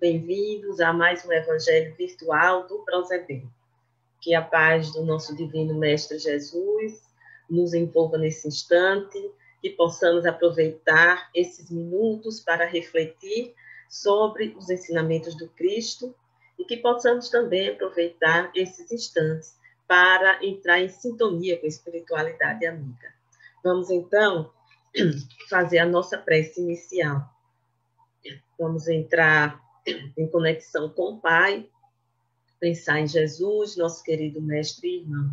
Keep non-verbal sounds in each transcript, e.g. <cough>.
bem-vindos a mais um Evangelho Virtual do Prosebem. Que a paz do nosso Divino Mestre Jesus nos envolva nesse instante, que possamos aproveitar esses minutos para refletir sobre os ensinamentos do Cristo e que possamos também aproveitar esses instantes para entrar em sintonia com a espiritualidade amiga. Vamos então <clears throat> fazer a nossa prece inicial. Vamos entrar em conexão com o Pai, pensar em Jesus, nosso querido Mestre e irmão.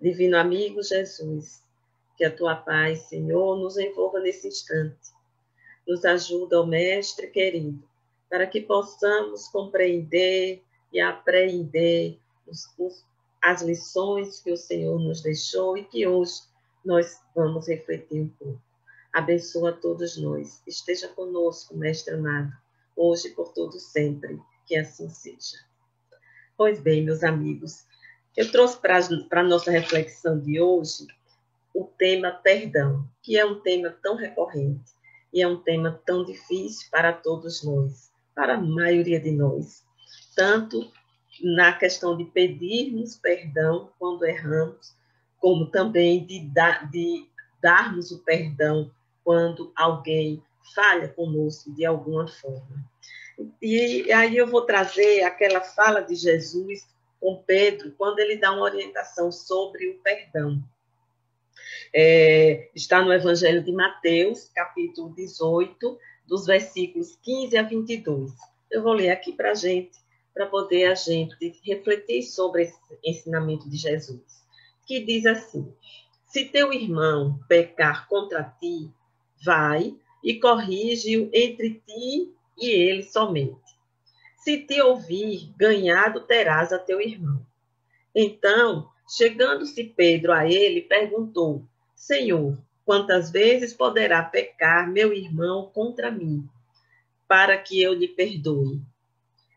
Divino amigo Jesus, que a tua paz, Senhor, nos envolva nesse instante. Nos ajuda, ó Mestre querido, para que possamos compreender e apreender os, os, as lições que o Senhor nos deixou e que hoje nós vamos refletir um pouco. Abençoa todos nós. Esteja conosco, Mestre amado hoje por todo sempre. Que assim seja. Pois bem, meus amigos, eu trouxe para a nossa reflexão de hoje o tema perdão, que é um tema tão recorrente e é um tema tão difícil para todos nós, para a maioria de nós. Tanto na questão de pedirmos perdão quando erramos, como também de, dar, de darmos o perdão quando alguém falha conosco de alguma forma. E aí eu vou trazer aquela fala de Jesus com Pedro, quando ele dá uma orientação sobre o perdão. É, está no Evangelho de Mateus, capítulo 18, dos versículos 15 a 22. Eu vou ler aqui para a gente, para poder a gente refletir sobre esse ensinamento de Jesus, que diz assim: Se teu irmão pecar contra ti, vai e corrige-o entre ti e ele somente. Se te ouvir, ganhado terás a teu irmão. Então, chegando-se Pedro a ele, perguntou: Senhor, quantas vezes poderá pecar meu irmão contra mim, para que eu lhe perdoe?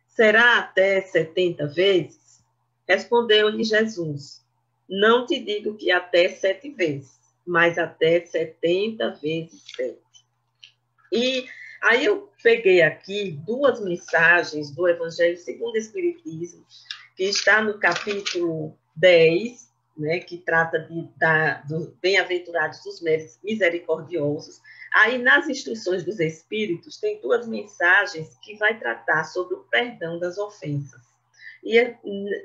Será até setenta vezes? Respondeu-lhe Jesus: Não te digo que até sete vezes, mas até setenta vezes sete. E aí eu peguei aqui duas mensagens do Evangelho segundo o Espiritismo, que está no capítulo 10, né, que trata de, da, dos bem-aventurados dos méritos misericordiosos. Aí, nas instruções dos Espíritos, tem duas mensagens que vai tratar sobre o perdão das ofensas. E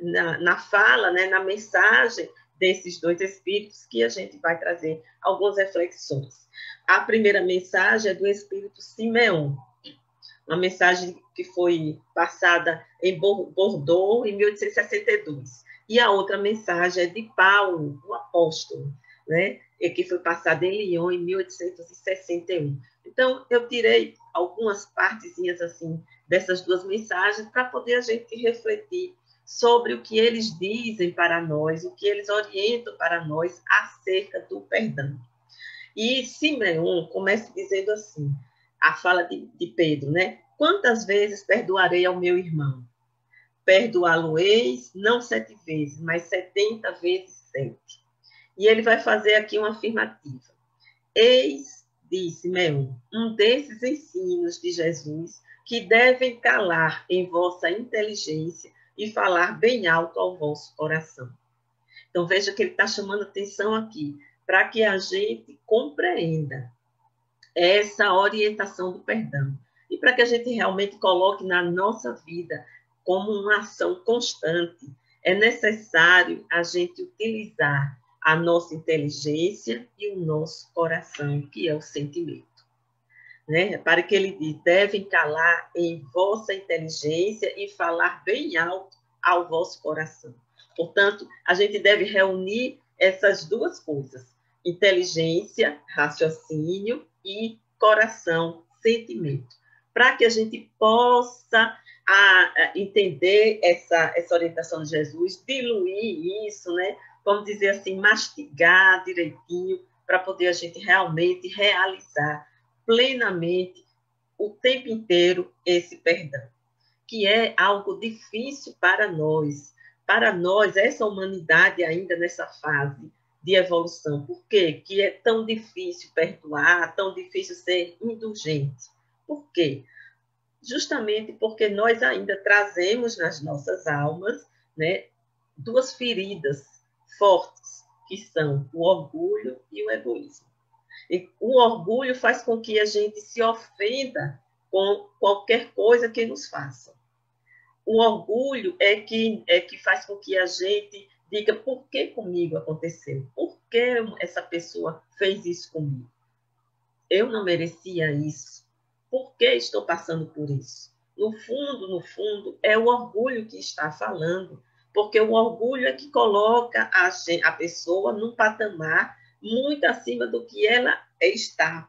na, na fala, né, na mensagem desses dois Espíritos, que a gente vai trazer algumas reflexões. A primeira mensagem é do espírito Simeão, uma mensagem que foi passada em Bordeaux em 1862. E a outra mensagem é de Paulo, o apóstolo, né? E que foi passada em Lyon em 1861. Então, eu tirei algumas partezinhas assim dessas duas mensagens para poder a gente refletir sobre o que eles dizem para nós, o que eles orientam para nós acerca do perdão. E Simeão começa dizendo assim, a fala de, de Pedro, né? Quantas vezes perdoarei ao meu irmão? Perdoá-lo-eis, não sete vezes, mas setenta vezes sete. E ele vai fazer aqui uma afirmativa. Eis, disse Simeão, um desses ensinos de Jesus que devem calar em vossa inteligência e falar bem alto ao vosso coração. Então veja que ele está chamando atenção aqui para que a gente compreenda essa orientação do perdão e para que a gente realmente coloque na nossa vida como uma ação constante. É necessário a gente utilizar a nossa inteligência e o nosso coração, que é o sentimento. Né? Para que ele diz, devem calar em vossa inteligência e falar bem alto ao vosso coração. Portanto, a gente deve reunir essas duas coisas: inteligência, raciocínio e coração, sentimento, para que a gente possa a entender essa, essa orientação de Jesus, diluir isso, né? vamos dizer assim, mastigar direitinho para poder a gente realmente realizar plenamente o tempo inteiro esse perdão, que é algo difícil para nós, para nós, essa humanidade ainda nessa fase de evolução. Por quê? Que é tão difícil perdoar, tão difícil ser indulgente. Por quê? Justamente porque nós ainda trazemos nas nossas almas né, duas feridas fortes, que são o orgulho e o egoísmo. E o orgulho faz com que a gente se ofenda com qualquer coisa que nos faça. O orgulho é que, é que faz com que a gente diga por que comigo aconteceu, por que essa pessoa fez isso comigo. Eu não merecia isso. Por que estou passando por isso? No fundo, no fundo, é o orgulho que está falando porque o orgulho é que coloca a, a pessoa num patamar muito acima do que ela está.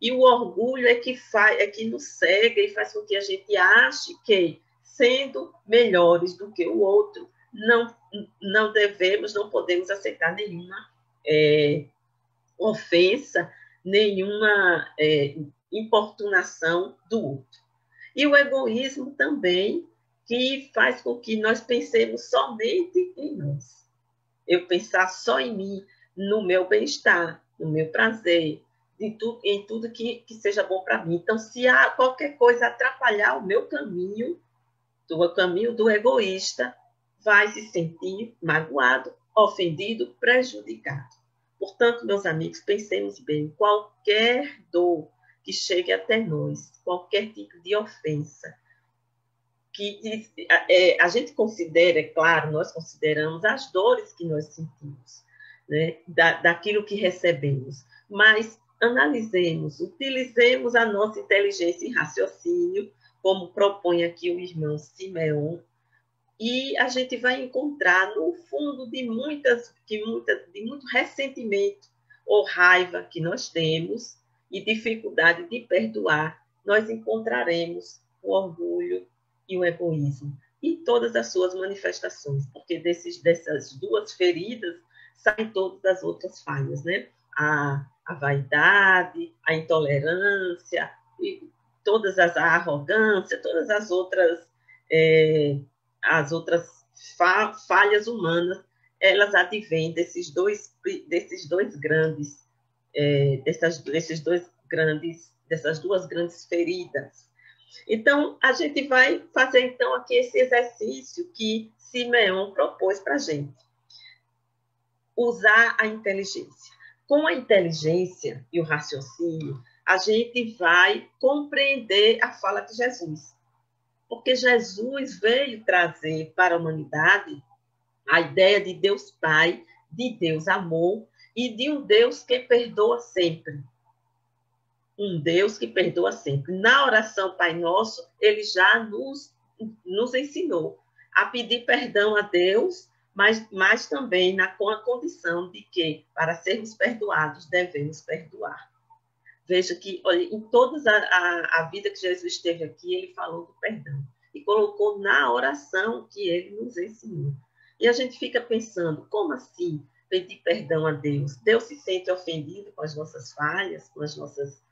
E o orgulho é que, faz, é que nos cega e faz com que a gente ache que, sendo melhores do que o outro, não, não devemos, não podemos aceitar nenhuma é, ofensa, nenhuma é, importunação do outro. E o egoísmo também que faz com que nós pensemos somente em nós. Eu pensar só em mim, no meu bem-estar, no meu prazer, em tudo, em tudo que, que seja bom para mim. Então, se há qualquer coisa atrapalhar o meu caminho, o caminho do egoísta, vai se sentir magoado, ofendido, prejudicado. Portanto, meus amigos, pensemos bem: qualquer dor que chegue até nós, qualquer tipo de ofensa, que é, a gente considera, é claro, nós consideramos as dores que nós sentimos, né, da, daquilo que recebemos, mas analisemos, utilizemos a nossa inteligência e raciocínio, como propõe aqui o irmão Simeon, e a gente vai encontrar no fundo de muitas, que muita, de muito ressentimento ou raiva que nós temos e dificuldade de perdoar, nós encontraremos o orgulho, e o egoísmo, em todas as suas manifestações, porque desses, dessas duas feridas saem todas as outras falhas, né? A, a vaidade, a intolerância, e todas as a arrogância, todas as outras é, as outras fa, falhas humanas, elas advêm desses dois desses dois grandes é, dessas, desses dois grandes dessas duas grandes feridas então, a gente vai fazer então aqui esse exercício que Simeão propôs para gente. Usar a inteligência. Com a inteligência e o raciocínio, a gente vai compreender a fala de Jesus. Porque Jesus veio trazer para a humanidade a ideia de Deus Pai, de Deus Amor e de um Deus que perdoa sempre um Deus que perdoa sempre. Na oração Pai Nosso, ele já nos, nos ensinou a pedir perdão a Deus, mas, mas também na, com a condição de que, para sermos perdoados, devemos perdoar. Veja que, olha, em toda a, a, a vida que Jesus esteve aqui, ele falou do perdão e colocou na oração que ele nos ensinou. E a gente fica pensando, como assim pedir perdão a Deus? Deus se sente ofendido com as nossas falhas, com as nossas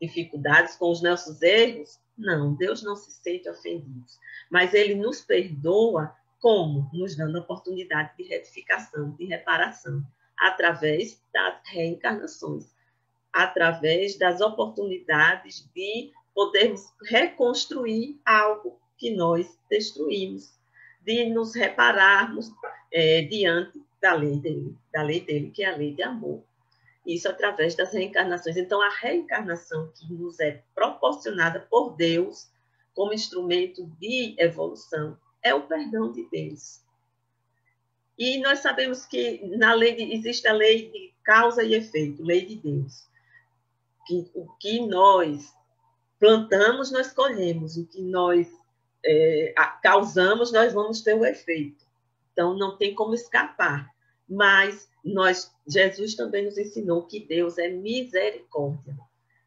dificuldades, com os nossos erros? Não, Deus não se sente ofendido. Mas Ele nos perdoa como? Nos dando a oportunidade de retificação, de reparação, através das reencarnações, através das oportunidades de podermos reconstruir algo que nós destruímos, de nos repararmos é, diante da lei dele, da lei dele, que é a lei de amor isso através das reencarnações. Então, a reencarnação que nos é proporcionada por Deus como instrumento de evolução é o perdão de Deus. E nós sabemos que na lei de, existe a lei de causa e efeito, lei de Deus. Que, o que nós plantamos, nós colhemos. O que nós é, causamos, nós vamos ter o efeito. Então, não tem como escapar. Mas nós, Jesus também nos ensinou que Deus é misericórdia.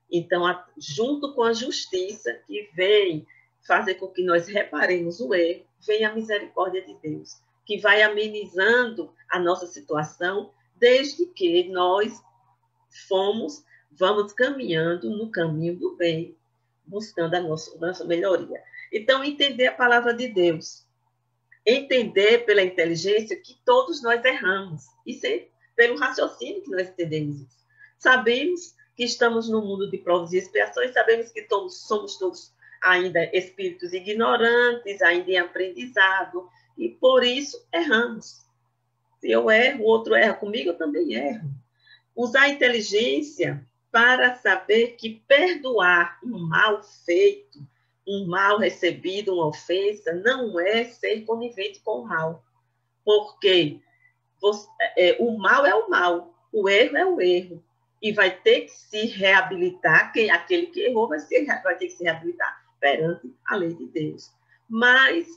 Então, a, junto com a justiça que vem fazer com que nós reparemos o erro, vem a misericórdia de Deus, que vai amenizando a nossa situação, desde que nós fomos, vamos caminhando no caminho do bem, buscando a nossa, nossa melhoria. Então, entender a palavra de Deus, entender pela inteligência que todos nós erramos, e ser pelo raciocínio que nós entendemos isso. Sabemos que estamos no mundo de provas e expiações, sabemos que todos, somos todos ainda espíritos ignorantes, ainda em aprendizado, e por isso erramos. Se eu erro, o outro erra comigo, eu também erro. Usar a inteligência para saber que perdoar um mal feito, um mal recebido, uma ofensa, não é ser conivente com o mal. Porque você, é, o mal é o mal, o erro é o erro e vai ter que se reabilitar, quem, aquele que errou vai, ser, vai ter que se reabilitar perante a lei de Deus. Mas,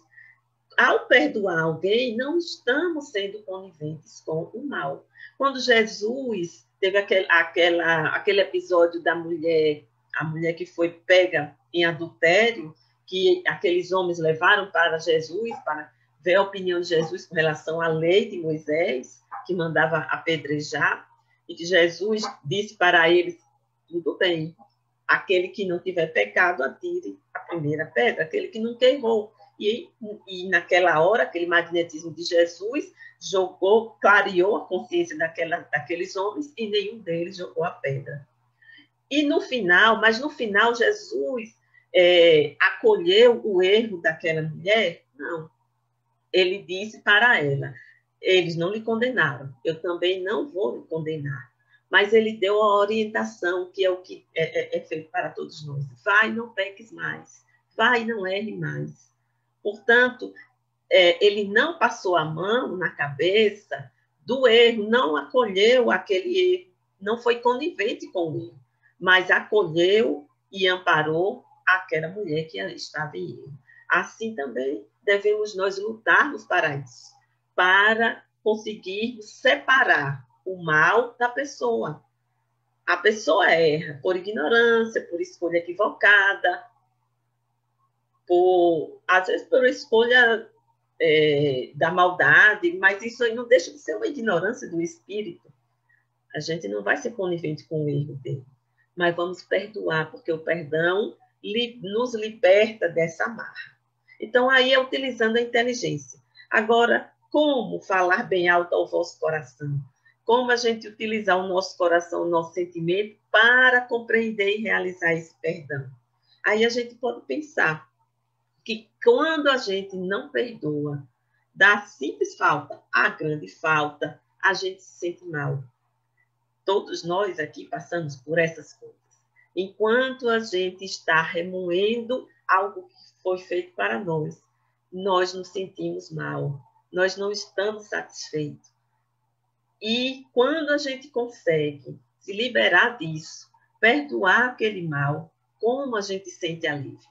ao perdoar alguém, não estamos sendo coniventes com o mal. Quando Jesus teve aquele, aquela, aquele episódio da mulher, a mulher que foi pega em adultério, que aqueles homens levaram para Jesus, para ver a opinião de Jesus com relação à lei de Moisés, que mandava apedrejar, e que Jesus disse para eles: tudo bem, aquele que não tiver pecado, atire a primeira pedra, aquele que não queimou. E, e naquela hora, aquele magnetismo de Jesus jogou, clareou a consciência daquela, daqueles homens e nenhum deles jogou a pedra. E no final, mas no final, Jesus é, acolheu o erro daquela mulher? Não. Ele disse para ela: eles não lhe condenaram, eu também não vou lhe condenar. Mas ele deu a orientação, que é o que é, é, é feito para todos nós. Vai, não peques mais. Vai, não erre mais. Portanto, é, ele não passou a mão na cabeça do erro, não acolheu aquele erro, não foi conivente com erro, mas acolheu e amparou aquela mulher que estava em erro. Assim também devemos nós lutarmos para isso para conseguir separar o mal da pessoa. A pessoa erra por ignorância, por escolha equivocada, por às vezes por escolha é, da maldade, mas isso aí não deixa de ser uma ignorância do espírito. A gente não vai ser conivente com o erro dele, mas vamos perdoar, porque o perdão li, nos liberta dessa marra. Então, aí é utilizando a inteligência. Agora, como falar bem alto ao vosso coração, como a gente utilizar o nosso coração, o nosso sentimento para compreender e realizar esse perdão. Aí a gente pode pensar que quando a gente não perdoa, da simples falta à grande falta, a gente se sente mal. Todos nós aqui passamos por essas coisas. Enquanto a gente está remoendo algo que foi feito para nós, nós nos sentimos mal nós não estamos satisfeitos. E quando a gente consegue se liberar disso, perdoar aquele mal, como a gente sente alívio.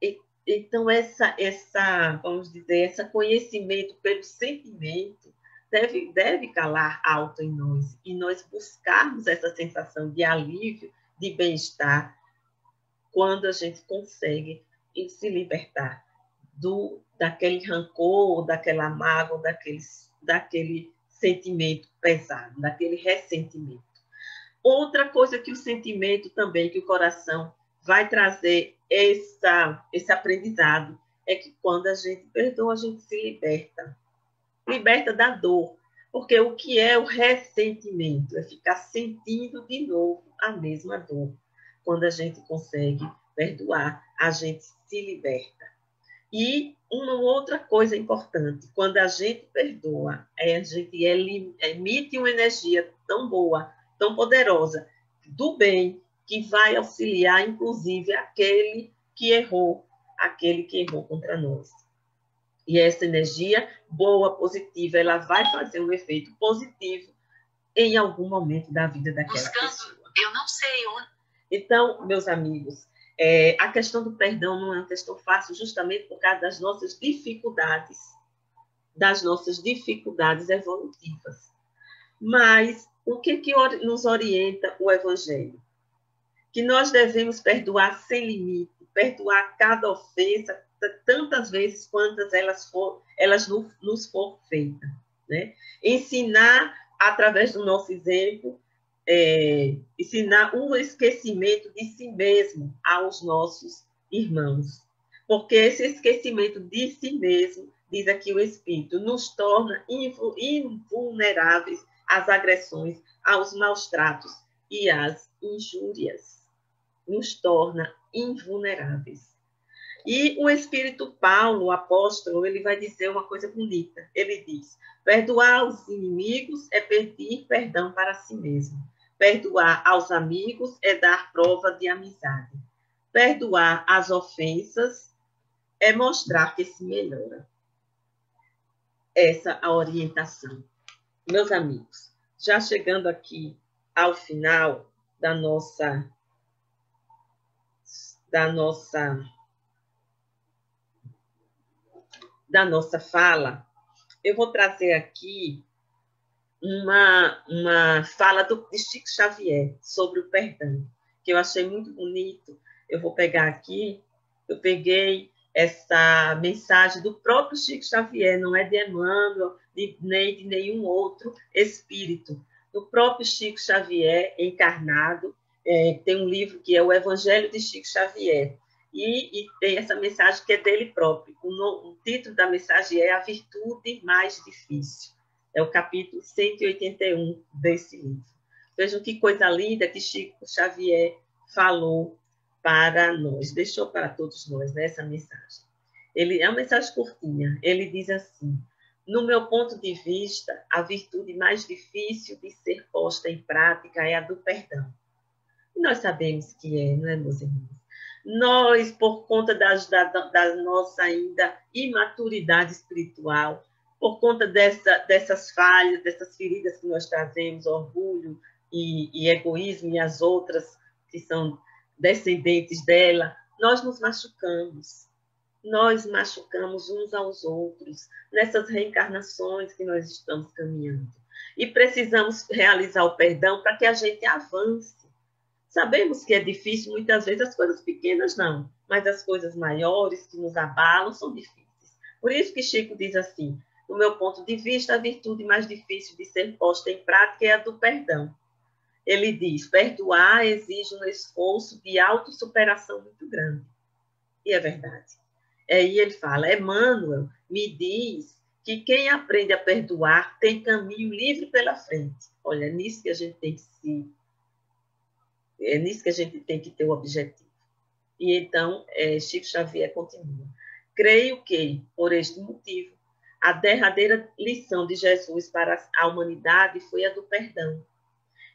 E, então, essa, essa, vamos dizer, esse conhecimento pelo sentimento deve, deve calar alto em nós e nós buscarmos essa sensação de alívio, de bem-estar, quando a gente consegue se libertar do, daquele rancor, daquela mágoa, daquele, daquele sentimento pesado, daquele ressentimento. Outra coisa que o sentimento também, que o coração vai trazer essa, esse aprendizado, é que quando a gente perdoa, a gente se liberta. Liberta da dor. Porque o que é o ressentimento? É ficar sentindo de novo a mesma dor. Quando a gente consegue perdoar, a gente se liberta. E uma outra coisa importante, quando a gente perdoa, é, a gente emite uma energia tão boa, tão poderosa, do bem, que vai auxiliar, inclusive, aquele que errou, aquele que errou contra nós. E essa energia boa, positiva, ela vai fazer um efeito positivo em algum momento da vida daquela Buscando, pessoa. Eu não sei onde. Então, meus amigos, é, a questão do perdão não é uma questão fácil, justamente por causa das nossas dificuldades, das nossas dificuldades evolutivas. Mas o que, que nos orienta o Evangelho? Que nós devemos perdoar sem limite, perdoar cada ofensa, tantas vezes quantas elas, for, elas nos for feitas. Né? Ensinar, através do nosso exemplo, é, ensinar o esquecimento de si mesmo aos nossos irmãos. Porque esse esquecimento de si mesmo, diz aqui o Espírito, nos torna invulneráveis às agressões, aos maus tratos e às injúrias. Nos torna invulneráveis. E o Espírito Paulo, o apóstolo, ele vai dizer uma coisa bonita. Ele diz: perdoar os inimigos é pedir perdão para si mesmo. Perdoar aos amigos é dar prova de amizade. Perdoar as ofensas é mostrar que se melhora. Essa a orientação. Meus amigos, já chegando aqui ao final da nossa da nossa da nossa fala, eu vou trazer aqui uma, uma fala do, de Chico Xavier sobre o perdão, que eu achei muito bonito. Eu vou pegar aqui, eu peguei essa mensagem do próprio Chico Xavier, não é de Emmanuel, de, nem de nenhum outro espírito. Do próprio Chico Xavier, encarnado, é, tem um livro que é o Evangelho de Chico Xavier, e, e tem essa mensagem que é dele próprio. O, no, o título da mensagem é A Virtude Mais Difícil. É o capítulo 181 desse livro. Vejam que coisa linda que Chico Xavier falou para nós, deixou para todos nós né, essa mensagem. Ele é uma mensagem curtinha. Ele diz assim: No meu ponto de vista, a virtude mais difícil de ser posta em prática é a do perdão. E nós sabemos que é, não é, meus irmãos? Nós, por conta das, da, da nossa ainda imaturidade espiritual, por conta dessa, dessas falhas, dessas feridas que nós trazemos, orgulho e, e egoísmo e as outras que são descendentes dela, nós nos machucamos. Nós machucamos uns aos outros nessas reencarnações que nós estamos caminhando. E precisamos realizar o perdão para que a gente avance. Sabemos que é difícil, muitas vezes as coisas pequenas não, mas as coisas maiores que nos abalam são difíceis. Por isso que Chico diz assim: no meu ponto de vista, a virtude mais difícil de ser posta em prática é a do perdão. Ele diz: perdoar exige um esforço de autossuperação muito grande. E é verdade. Aí ele fala: Emmanuel me diz que quem aprende a perdoar tem caminho livre pela frente. Olha, é nisso que a gente tem que se. É nisso que a gente tem que ter o objetivo. E então, é, Chico Xavier continua. Creio que, por este motivo, a derradeira lição de Jesus para a humanidade foi a do perdão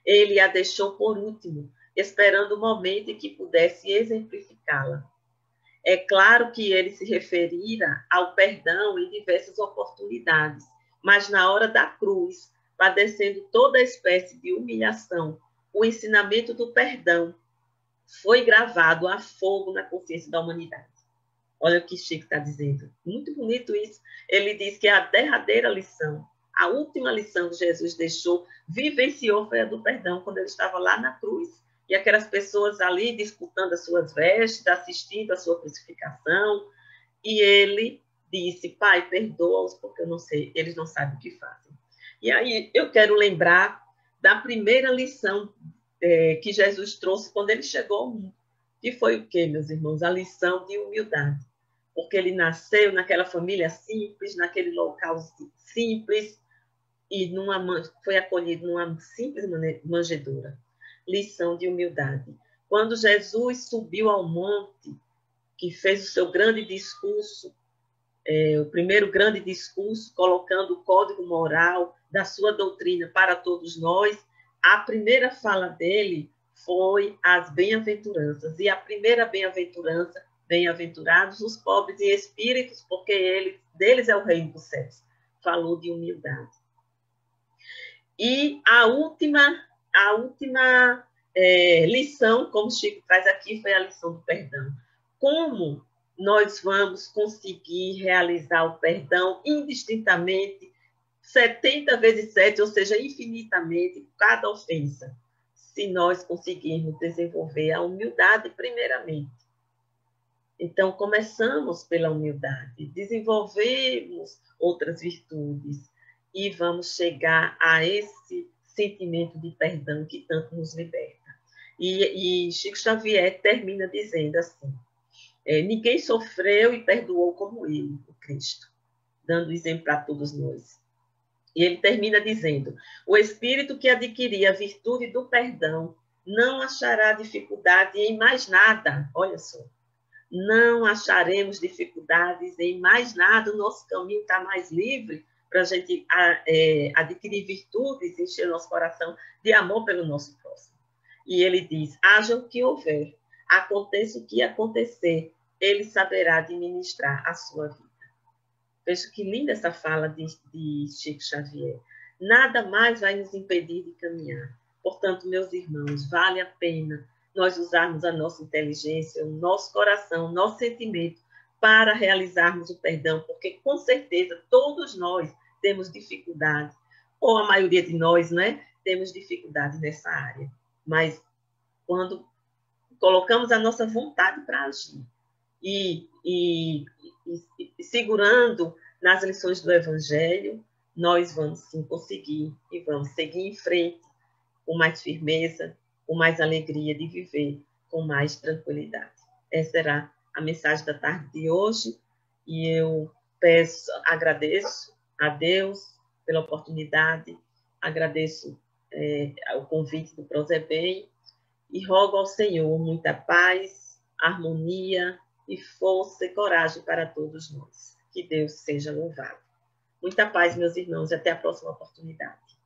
ele a deixou por último, esperando o momento em que pudesse exemplificá-la. É claro que ele se referira ao perdão em diversas oportunidades, mas na hora da cruz, padecendo toda espécie de humilhação, o ensinamento do perdão foi gravado a fogo na consciência da humanidade. Olha o que Chico está dizendo. Muito bonito isso. Ele diz que a derradeira lição a última lição que Jesus deixou, vivenciou foi a do perdão, quando ele estava lá na cruz. E aquelas pessoas ali disputando as suas vestes, assistindo a sua crucificação. E ele disse: Pai, perdoa-os, porque eu não sei, eles não sabem o que fazem. E aí eu quero lembrar da primeira lição é, que Jesus trouxe quando ele chegou ao mundo, que foi o quê, meus irmãos? A lição de humildade. Porque ele nasceu naquela família simples, naquele local simples, e numa, foi acolhido numa simples manjedoura. Lição de humildade. Quando Jesus subiu ao monte, que fez o seu grande discurso, é, o primeiro grande discurso, colocando o código moral da sua doutrina para todos nós, a primeira fala dele foi as bem-aventuranças. E a primeira bem-aventurança, bem-aventurados os pobres em espíritos, porque eles, deles é o reino dos céus. Falou de humildade. E a última, a última é, lição, como Chico traz aqui, foi a lição do perdão. Como nós vamos conseguir realizar o perdão indistintamente, 70 vezes 7, ou seja, infinitamente, cada ofensa, se nós conseguirmos desenvolver a humildade primeiramente. Então, começamos pela humildade, desenvolvemos outras virtudes e vamos chegar a esse sentimento de perdão que tanto nos liberta. E, e Chico Xavier termina dizendo assim: é, ninguém sofreu e perdoou como ele, o Cristo, dando exemplo para todos nós. E ele termina dizendo: o espírito que adquirir a virtude do perdão não achará dificuldade em mais nada. Olha só não acharemos dificuldades em mais nada, o nosso caminho está mais livre para a gente é, adquirir virtudes, encher nosso coração de amor pelo nosso próximo. E ele diz: haja o que houver, aconteça o que acontecer, ele saberá administrar a sua vida. Veja que linda essa fala de, de Chico Xavier. Nada mais vai nos impedir de caminhar. Portanto, meus irmãos, vale a pena nós usarmos a nossa inteligência, o nosso coração, o nosso sentimento para realizarmos o perdão, porque com certeza todos nós temos dificuldade, ou a maioria de nós, né, temos dificuldade nessa área. Mas quando colocamos a nossa vontade para agir e, e, e, e segurando nas lições do Evangelho, nós vamos sim conseguir e vamos seguir em frente com mais firmeza, com mais alegria de viver, com mais tranquilidade. Essa será a mensagem da tarde de hoje e eu peço, agradeço a Deus pela oportunidade, agradeço é, o convite do Prosebem e rogo ao Senhor muita paz, harmonia e força e coragem para todos nós. Que Deus seja louvado. Muita paz, meus irmãos, e até a próxima oportunidade.